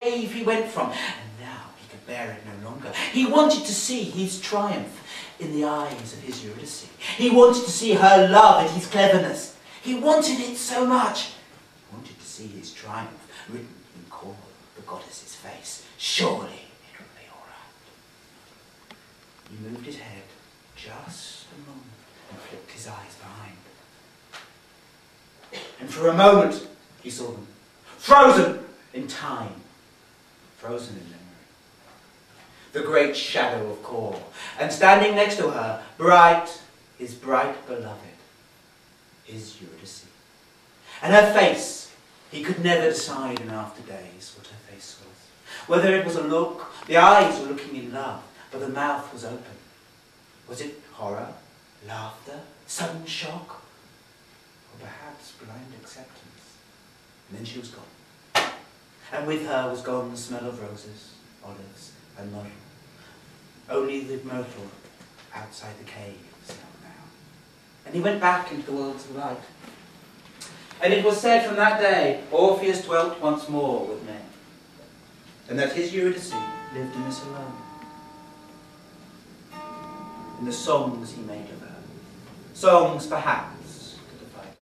cave he went from, and now he could bear it no longer. He wanted to see his triumph in the eyes of his Eurydice. He wanted to see her love and his cleverness. He wanted it so much. He wanted to see his triumph written in Kore, the goddess's face. Surely it would be all right. He moved his head just a moment and flicked his eyes behind. And for a moment he saw them, frozen in time, frozen in memory. The great shadow of Kore, and standing next to her, bright, his bright beloved, is Eurydice. And her face, he could never decide in after days what her face was. Whether it was a look, the eyes were looking in love, but the mouth was open. Was it horror, laughter, sudden shock, or perhaps blind acceptance? And then she was gone. And with her was gone the smell of roses, olives, and myrtle. Only the myrtle outside the cave smelled now. And he went back into the worlds of light. And it was said from that day, Orpheus dwelt once more with men, and that his Eurydice lived in this alone. In the songs he made of her. Songs, perhaps,